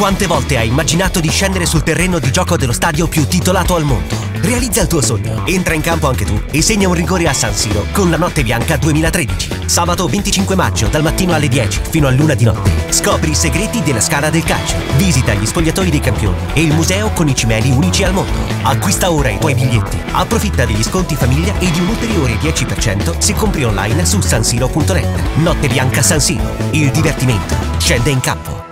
Quante volte hai immaginato di scendere sul terreno di gioco dello stadio più titolato al mondo? Realizza il tuo sogno, entra in campo anche tu e segna un rigore a San Siro con la Notte Bianca 2013. Sabato 25 maggio dal mattino alle 10 fino a luna di notte. Scopri i segreti della scala del calcio. Visita gli spogliatoi dei campioni e il museo con i cimeli unici al mondo. Acquista ora i tuoi biglietti. Approfitta degli sconti famiglia e di un ulteriore 10% se compri online su sansiro.net. Notte Bianca San Siro. Il divertimento scende in campo.